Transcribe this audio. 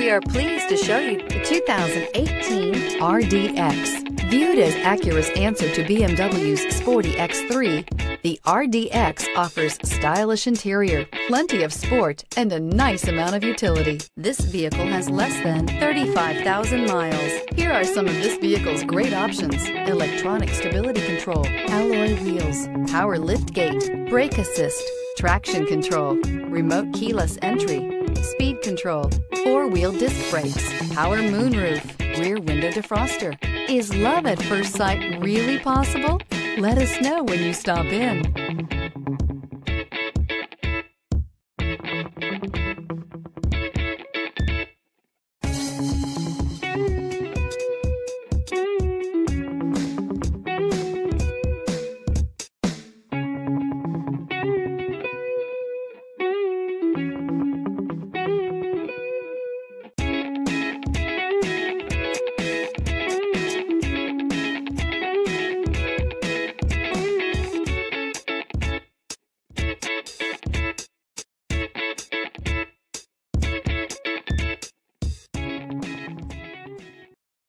We are pleased to show you the 2018 RDX. Viewed as Acura's answer to BMW's sporty X3, the RDX offers stylish interior, plenty of sport, and a nice amount of utility. This vehicle has less than 35,000 miles. Here are some of this vehicle's great options. Electronic stability control, alloy wheels, power lift gate, brake assist, traction control, remote keyless entry, speed control, four-wheel disc brakes, power moonroof, rear window defroster. Is love at first sight really possible? Let us know when you stop in.